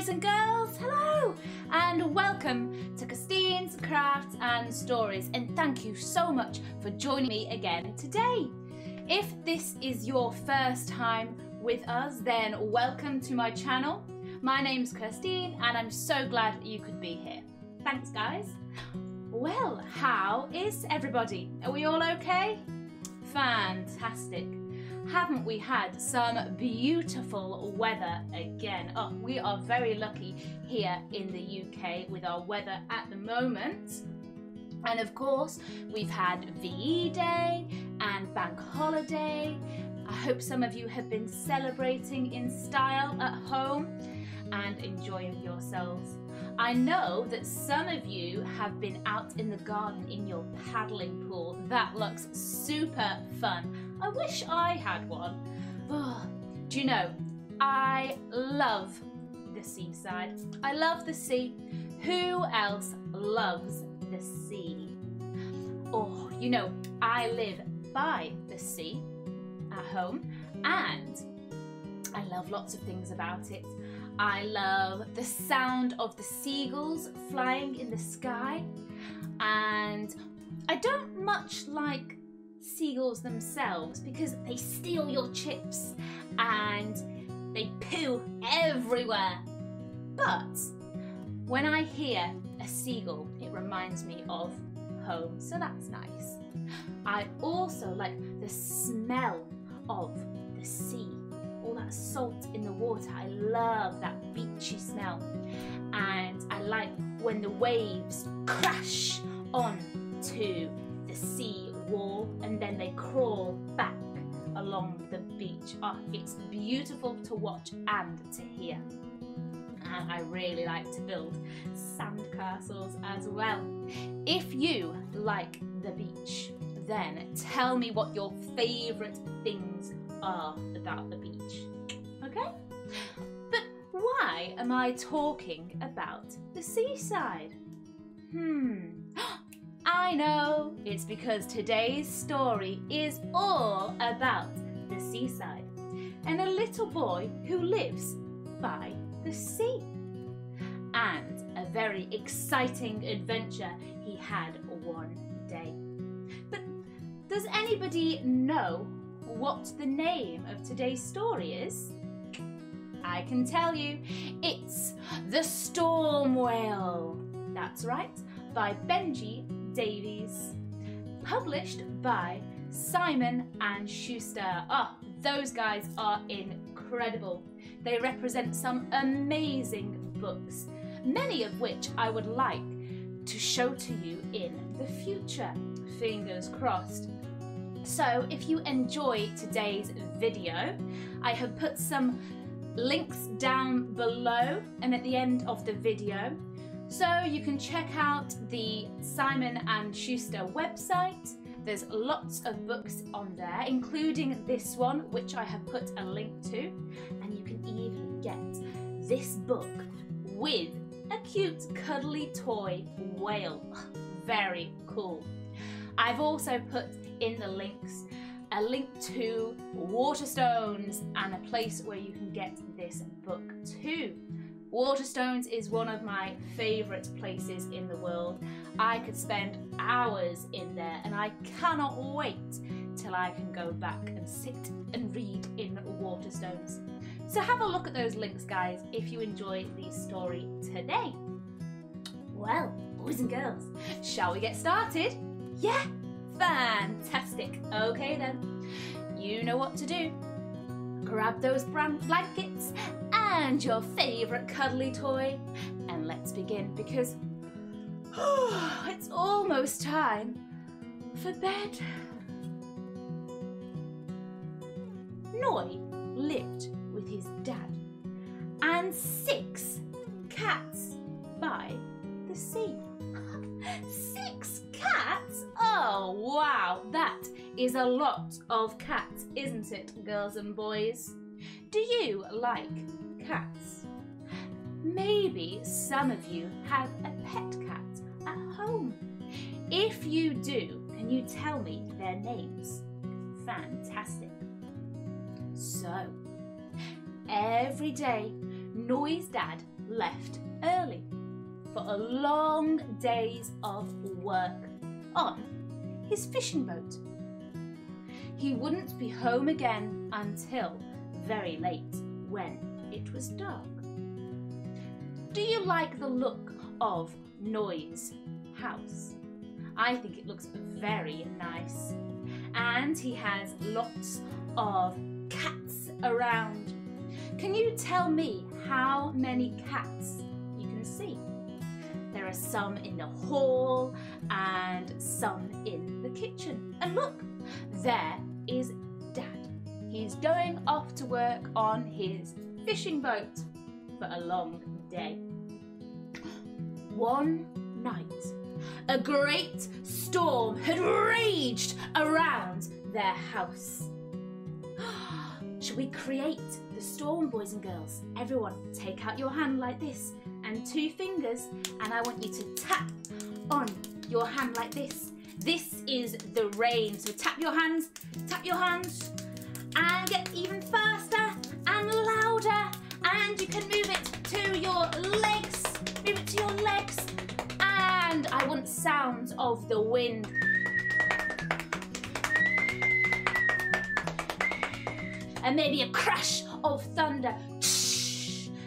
Boys and girls. Hello. And welcome to Kirsteen's Crafts and Stories. And thank you so much for joining me again today. If this is your first time with us, then welcome to my channel. My name's Christine, and I'm so glad that you could be here. Thanks, guys. Well, how is everybody? Are we all okay? Fantastic haven't we had some beautiful weather again? Oh, we are very lucky here in the UK with our weather at the moment. And of course, we've had VE Day and Bank Holiday. I hope some of you have been celebrating in style at home and enjoying yourselves. I know that some of you have been out in the garden in your paddling pool. That looks super fun. I wish I had one. Oh, do you know, I love the seaside. I love the sea. Who else loves the sea? Oh, you know, I live by the sea at home and I love lots of things about it. I love the sound of the seagulls flying in the sky. And I don't much like seagulls themselves because they steal your chips and they poo everywhere. But when I hear a seagull, it reminds me of home, so that's nice. I also like the smell of the sea all that salt in the water. I love that beachy smell. And I like when the waves crash onto the sea wall and then they crawl back along the beach. Oh, it's beautiful to watch and to hear. And I really like to build sand castles as well. If you like the beach, then tell me what your favourite things are about the beach. Okay? But why am I talking about the seaside? Hmm. I know. It's because today's story is all about the seaside and a little boy who lives by the sea. And a very exciting adventure he had one day. But does anybody know what the name of today's story is? I can tell you, it's The Storm Whale. That's right, by Benji Davies. Published by Simon and Schuster. Ah, oh, those guys are incredible. They represent some amazing books, many of which I would like to show to you in the future. Fingers crossed. So if you enjoy today's video, I have put some links down below and at the end of the video. So you can check out the Simon and Schuster website. There's lots of books on there, including this one, which I have put a link to. And you can even get this book with a cute cuddly toy whale. Very cool. I've also put in the links a link to Waterstones and a place where you can get this book too. Waterstones is one of my favourite places in the world. I could spend hours in there and I cannot wait till I can go back and sit and read in Waterstones. So have a look at those links guys if you enjoy the story today. Well, boys and girls, shall we get started? Yeah, fantastic. Okay then, you know what to do. Grab those brown blankets and your favourite cuddly toy and let's begin because oh, it's almost time for bed. Noi lived with his dad and six cats by the sea. Six cats? Oh, wow, that is a lot of cats, isn't it, girls and boys? Do you like cats? Maybe some of you have a pet cat at home. If you do, can you tell me their names? Fantastic. So, every day Noi's dad left early for a long day's of work on his fishing boat. He wouldn't be home again until very late when it was dark. Do you like the look of Noi's house? I think it looks very nice. And he has lots of cats around. Can you tell me how many cats you can see? There are some in the hall and some in the kitchen. And look, there is Dad. He's going off to work on his fishing boat for a long day. One night, a great storm had raged around their house. Shall we create the storm, boys and girls? Everyone, take out your hand like this and two fingers, and I want you to tap on your hand like this. This is the rain. So tap your hands, tap your hands, and get even louder. And you can move it to your legs. Move it to your legs. And I want sounds of the wind. And maybe a crash of thunder.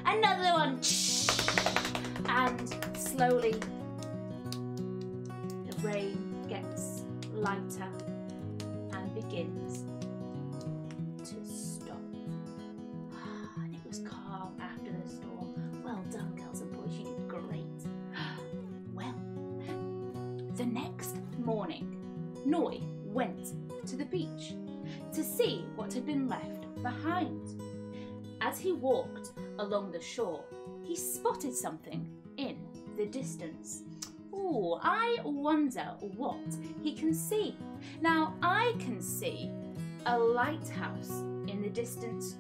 Another one. And slowly the rain gets lighter and begins Noi went to the beach to see what had been left behind. As he walked along the shore, he spotted something in the distance. Oh, I wonder what he can see. Now, I can see a lighthouse in the distance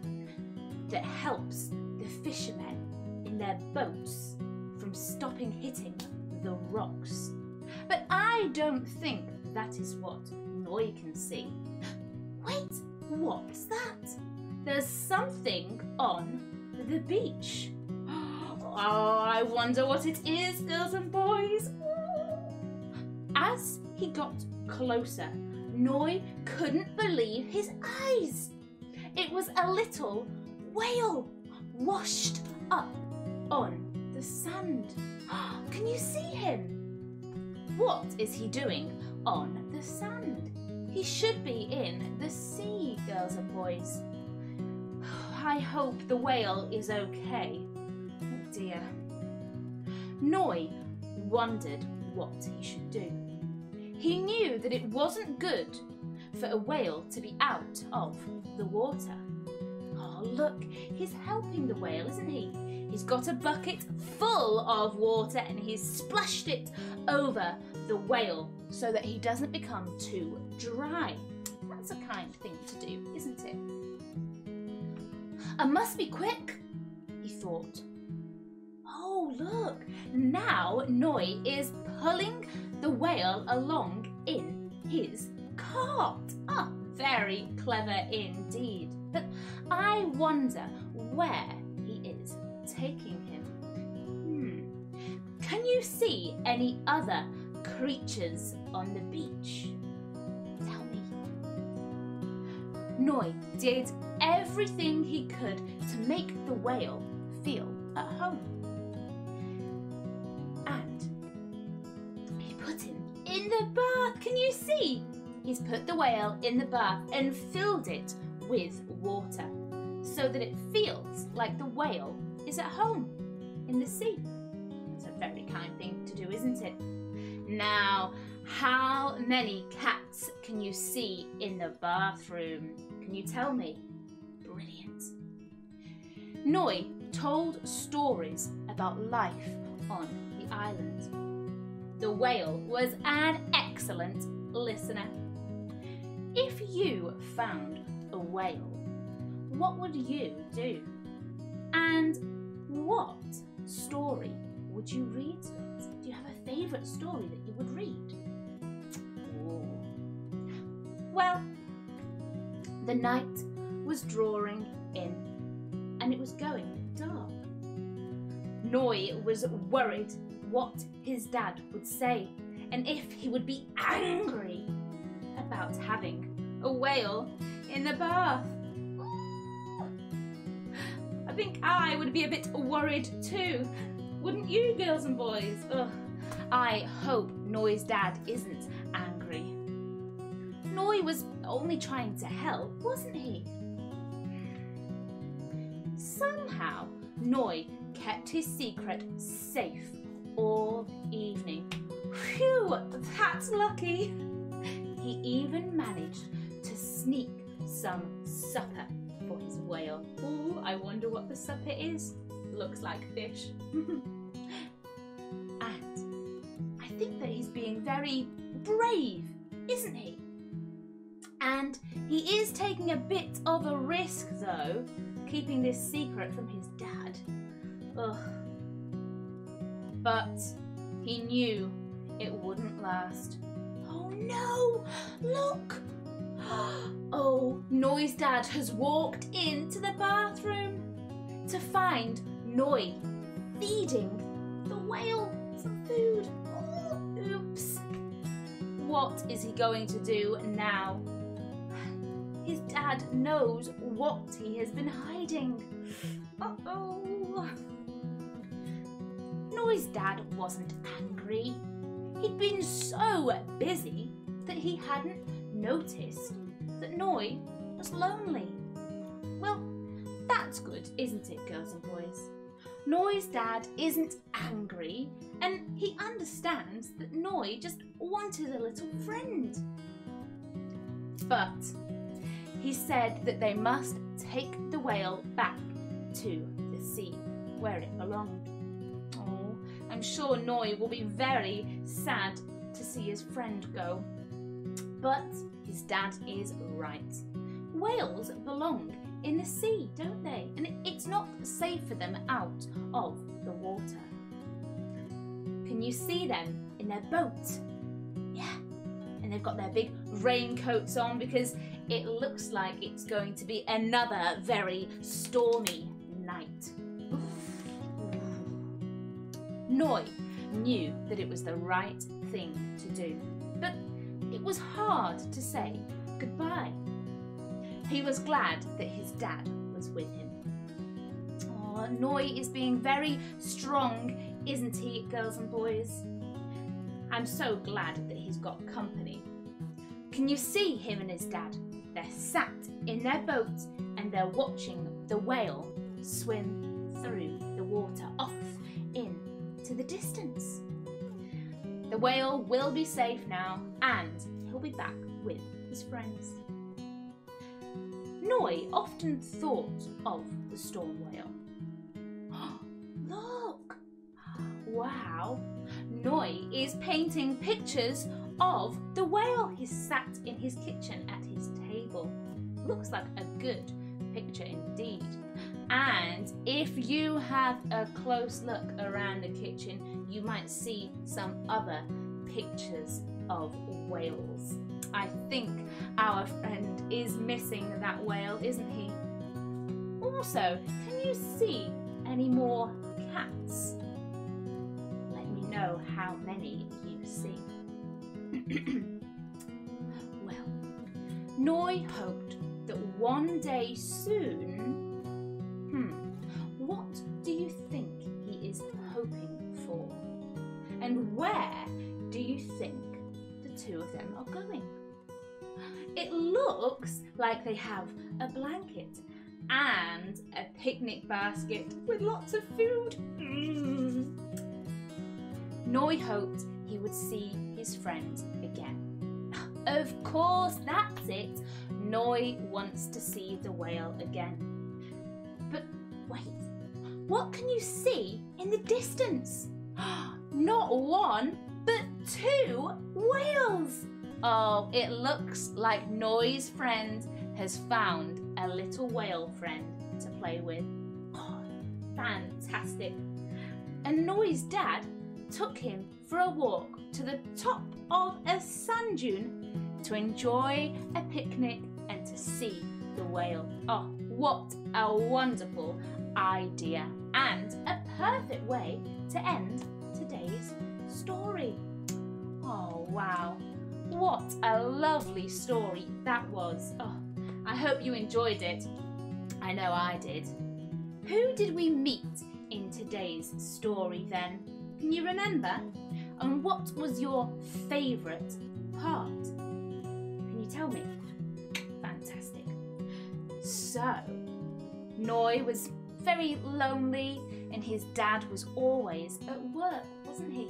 that helps the fishermen in their boats from stopping hitting the rocks. But I don't think that is what Noi can see. Wait, what's that? There's something on the beach. Oh, I wonder what it is, girls and boys. As he got closer, Noi couldn't believe his eyes. It was a little whale washed up on the sand. Can you see him? What is he doing on the sand? He should be in the sea, girls and boys. I hope the whale is okay. Oh dear. Noi wondered what he should do. He knew that it wasn't good for a whale to be out of the water. Oh, look, he's helping the whale, isn't he? He's got a bucket full of water and he's splashed it over the whale so that he doesn't become too dry. That's a kind thing to do, isn't it? I must be quick, he thought. Oh, look, now Noi is pulling the whale along in his cart. Ah, very clever indeed. But I wonder where he is taking him. Hmm. Can you see any other creatures on the beach? Tell me. Noi did everything he could to make the whale feel at home. And he put him in the bath. Can you see? He's put the whale in the bath and filled it with water so that it feels like the whale is at home in the sea. It's a very kind thing to do, isn't it? Now, how many cats can you see in the bathroom? Can you tell me? Brilliant. Noi told stories about life on the island. The whale was an excellent listener. If you found a whale, what would you do? And what story would you read favourite story that you would read? Ooh. Well, the night was drawing in and it was going dark. Noi was worried what his dad would say and if he would be angry about having a whale in the bath. I think I would be a bit worried too. Wouldn't you, girls and boys? Ugh. I hope Noi's dad isn't angry. Noi was only trying to help, wasn't he? Somehow, Noi kept his secret safe all evening. Phew, that's lucky. He even managed to sneak some supper for his whale. Ooh, I wonder what the supper is. Looks like fish. very brave, isn't he? And he is taking a bit of a risk though, keeping this secret from his dad. Ugh. But he knew it wouldn't last. Oh no! Look! Oh, Noi's dad has walked into the bathroom to find Noi feeding the whale some food. Oh, oops. What is he going to do now? His dad knows what he has been hiding. Uh oh. Noi's dad wasn't angry. He'd been so busy that he hadn't noticed that Noi was lonely. Well, that's good, isn't it, girls and boys? Noi's dad isn't angry and he understands that Noi just wanted a little friend. But he said that they must take the whale back to the sea where it belonged. Oh, I'm sure Noi will be very sad to see his friend go. But his dad is right. Whales belong in the sea, don't they? And it's not safe for them out of the water. Can you see them in their boat? They've got their big raincoats on because it looks like it's going to be another very stormy night. Noi knew that it was the right thing to do, but it was hard to say goodbye. He was glad that his dad was with him. Oh, Noi is being very strong, isn't he, girls and boys? I'm so glad that he's got company. Can you see him and his dad? They're sat in their boat and they're watching the whale swim through the water off in to the distance. The whale will be safe now and he'll be back with his friends. Noi often thought of the storm whale. Look! Wow! Noi is painting pictures of the whale. he sat in his kitchen at his table. Looks like a good picture indeed. And if you have a close look around the kitchen, you might see some other pictures of whales. I think our friend is missing that whale, isn't he? Also, can you see any more cats? Know how many you see. well, Noi hoped that one day soon. Hmm, what do you think he is hoping for? And where do you think the two of them are going? It looks like they have a blanket and a picnic basket with lots of food. Mm. Noi hoped he would see his friend again. Of course, that's it. Noi wants to see the whale again. But wait, what can you see in the distance? Not one, but two whales. Oh, it looks like Noi's friend has found a little whale friend to play with. Oh, fantastic. And Noi's dad took him for a walk to the top of a sand dune to enjoy a picnic and to see the whale. Oh, what a wonderful idea and a perfect way to end today's story. Oh, wow. What a lovely story that was. Oh, I hope you enjoyed it. I know I did. Who did we meet in today's story then? Can you remember? And what was your favourite part? Can you tell me? Fantastic. So, Noi was very lonely and his dad was always at work, wasn't he?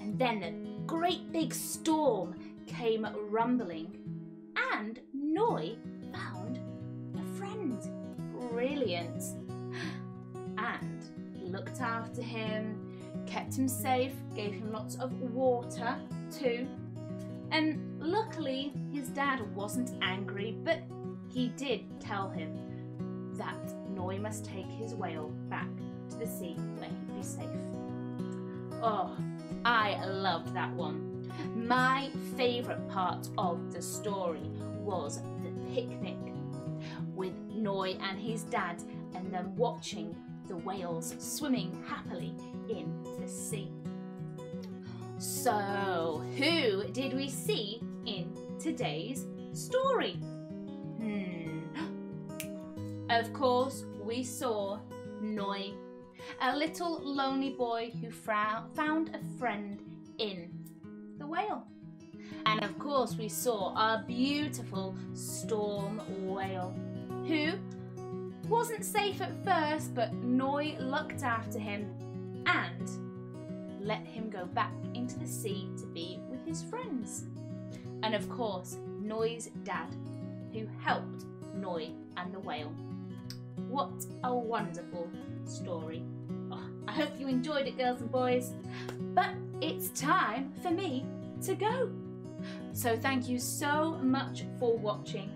And then a great big storm came rumbling and Noi found a friend. Brilliant. And looked after him, kept him safe, gave him lots of water too. And luckily, his dad wasn't angry, but he did tell him that Noi must take his whale back to the sea where he'd be safe. Oh, I loved that one. My favourite part of the story was the picnic with Noi and his dad and them watching the whales swimming happily in the sea. So, who did we see in today's story? Hmm. Of course, we saw Noi, a little lonely boy who found a friend in the whale. And of course, we saw our beautiful storm whale, who wasn't safe at first, but Noi looked after him and let him go back into the sea to be with his friends. And of course, Noi's dad, who helped Noi and the whale. What a wonderful story. Oh, I hope you enjoyed it, girls and boys. But it's time for me to go. So thank you so much for watching.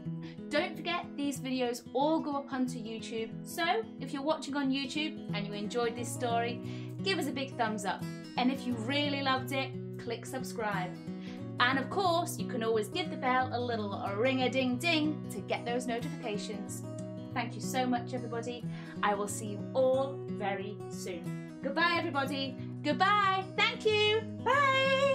Don't forget these videos all go up onto YouTube. So if you're watching on YouTube and you enjoyed this story, give us a big thumbs up. And if you really loved it, click subscribe. And of course, you can always give the bell a little ring-a-ding-ding to get those notifications. Thank you so much, everybody. I will see you all very soon. Goodbye, everybody. Goodbye. Thank you. Bye.